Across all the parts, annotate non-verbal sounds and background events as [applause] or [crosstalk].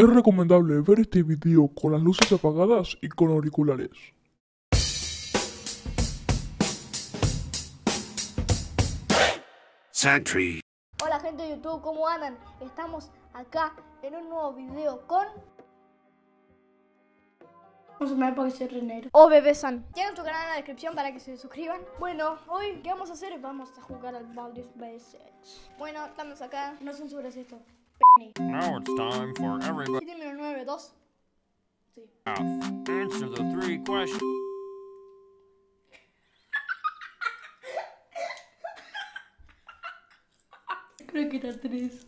Es recomendable ver este video con las luces apagadas y con auriculares. Sentry. Hola gente de YouTube, ¿cómo andan? Estamos acá en un nuevo video con Vamos a poner porque soy renero. O Bebé San. Tienen su canal en la descripción para que se suscriban. Bueno, hoy, ¿qué vamos a hacer? Vamos a jugar al Baldur's Basics. Bueno, estamos acá. No censures esto. Now it's time for everybody 7 menos 9, 2. Sí. answer the three questions. Creo que era tres.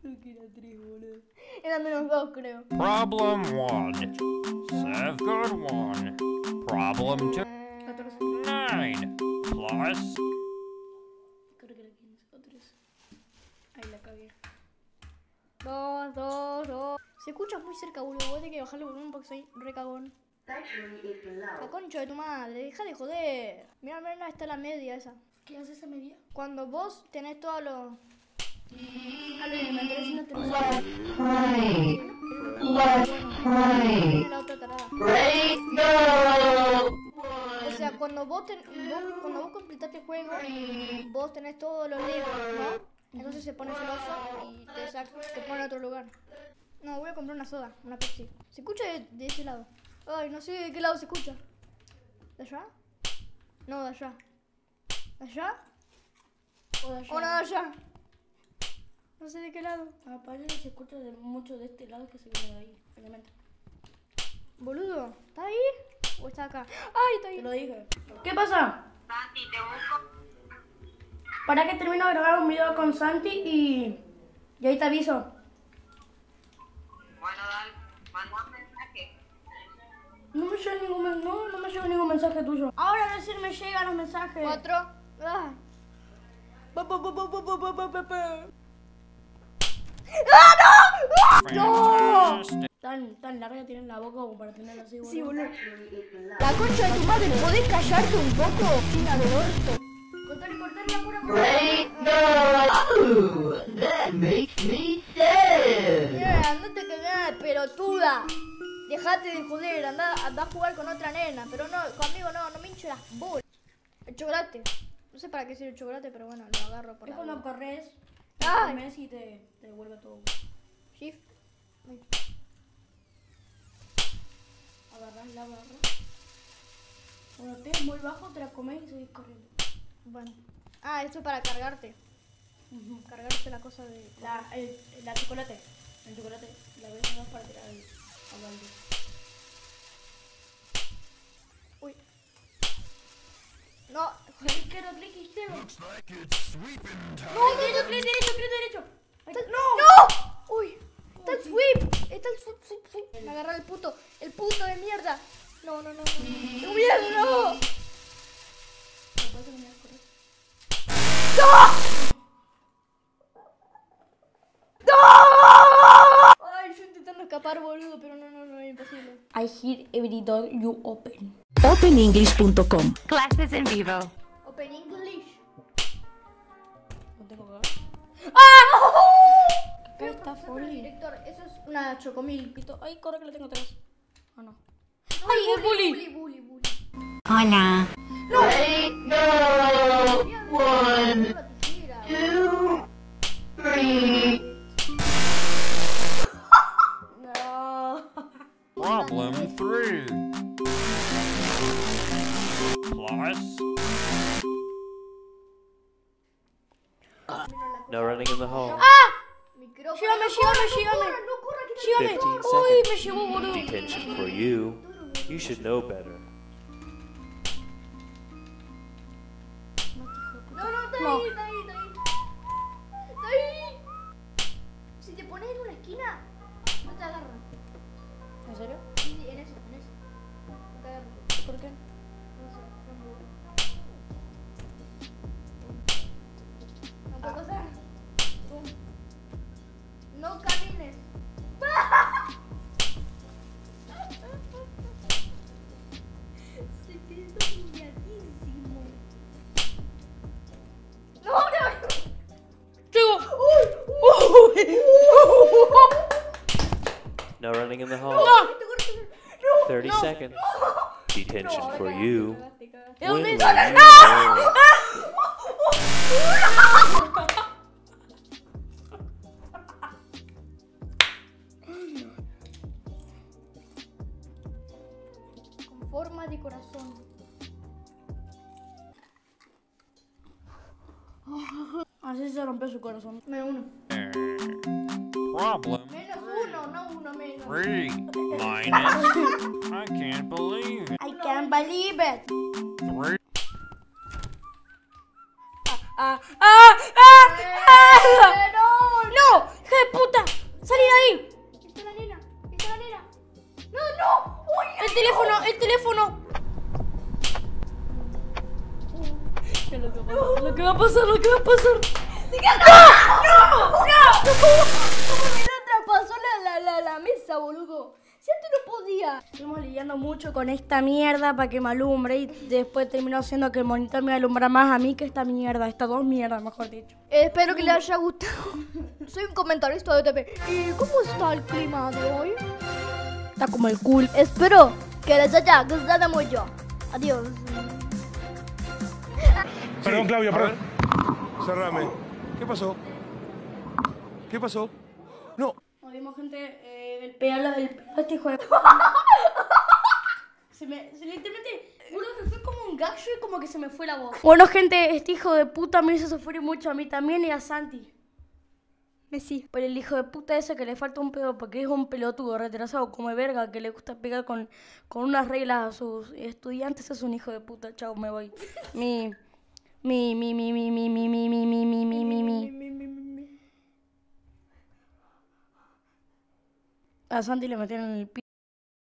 Creo que era tres, boludo. Era menos 2, creo. Problem one. Sev good one. Problem two. Eh, 14. Nine. Plus. 2, 2, 2. Se escucha muy cerca, boludo. Voy a tener que bajarle el volumen porque soy re cagón. La concha de tu madre, deja de joder. Mira, mira, está la media esa. ¿Qué hace esa media? Cuando vos tenés todos los. A los inventores y no tenés. Bueno, la otra tarada. O sea, cuando vos, ten- vos- cuando vos completaste el juego, vos tenés todos los libros, ¿no? Entonces se pone celoso y te, sac- te pone en otro lugar. No, voy a comprar una soda, una Pepsi. ¿Se escucha de, de ese lado? Ay, no sé de qué lado se escucha. ¿De allá? No, de allá. ¿De allá? O de allá. ¿O no de allá? No sé de qué lado. Ah, parece que se escucha de mucho de este lado que se viene de ahí. Obviamente. Boludo, ¿está ahí? ¿O está acá? ¡Ay, está Te ahí! lo dije. ¿Qué pasa? para que termino de grabar un video con Santi y, y ahí te aviso. Bueno, dale, manda un mensaje. No me llega ningún, no, no me llega ningún mensaje tuyo. Ahora recién me llegan los mensajes. ¿Otro? Ah. ¡Ah, no! ¡Ah! ¡No! Tan, tan larga tienen la boca como para tenerla así, boludo. Sí, boludo. La concha de tu madre, ¿podés callarte un poco, china de orto? Cortale, cortale la pura Mira, no te cagás, pelotuda. Dejate de joder, anda, anda a jugar con otra nena. Pero no, conmigo no, no me hincho las bolas. El chocolate. No sé para qué sirve el chocolate, pero bueno, lo agarro por Es la cuando corres, Ay. comes y te, te devuelve todo. Shift. Ay. Agarras la barra. Cuando estés muy bajo, te la comes y seguís corriendo. Bueno. Ah, esto es para cargarte. Cargarte la cosa de... La, el, la chocolate. El chocolate la ves no para tirar al, al balde. Uy. No. Izquierdo, clic izquierdo. No, Derecho, clic derecho, clic derecho. Ahí. ¡No! Uy. Está el sweep. Está el sweep, sweep, sweep. Me agarra el puto. El puto de mierda. No, no, no. no. ¡No, mierda, no! ¿Me puedes terminar de correr? Ay, yo intentando escapar, boludo, pero no, no, no, es imposible. I hear every door you open. OpenEnglish.com. Classes en vivo. Open English. No tengo que ver. ¡Ah! Acá está. Director, eso es una chocomil. Pito. Ay, corre que la tengo atrás. Ah, no. ¡Ay, el bully! Bully, bully, bully. Hola. One, two, three. no. Problem three. Plus. No running in the hole. Ah! Shiome, Shiome, Shiome! Shiome! Uy, me llegó, boludo. Detention for you. You should know better. ritmo. David, David, David. Si te pones en una esquina, no te agarran. ¿En serio? Sí, en eso, en eso. No te agarran. ¿Por qué? No sé, no puedo. No puedo ah. No camines. [laughs] Se quedó humilladísimo. Running in the hall. 30 seconds. Detention for you. When will you learn? Forma de corazón. Así se rompió su corazón. Menos uno. Problem Menos uno, no uno menos. three. [laughs] Minus. I can't believe it. I can't believe it. Three. Ah, ah, ah, ah. ¡Eh, no! ¡No! ¡Hija de puta! ¡Salí de ahí! ¡Está la nena! ¡Está la nena! ¡No, no! ¡Uy, ¡El teléfono! ¡El teléfono! ¿Qué es lo que va a pasar? ¿Lo que va a pasar? ¿Lo que va a pasar? ¿Cómo me la traspasó la, la, la, la mesa, boludo? Si antes Estuvimos lidiando mucho con esta mierda para que me alumbre y después terminó siendo que el monitor me alumbra más a mí que esta mierda, estas dos mierdas, mejor dicho. espero que les haya gustado. [laughs] Soy un comentarista de TV. ¿Y cómo está el clima de hoy? Está como el cool. Espero que les haya gustado mucho. Adiós. Perdón, Claudia, perdón. Cerrame. ¿Qué pasó? ¿Qué pasó? No. Nos vimos gente eh, del pelo, del pelo, este hijo de... Se me, se literalmente, uno se fue como un gallo y como que se me fue la voz. Bueno, gente, este hijo de puta me hizo sufrir mucho a mí también y a Santi. Messi. Por el hijo de puta ese que le falta un pedo porque es un pelotudo retrasado como de verga que le gusta pegar con, con unas reglas a sus estudiantes es un hijo de puta. Chao, me voy. Mi, mi, mi, mi, mi, mi, mi, mi, mi, mi, mi, mi, mi. A Santi le metieron el pi.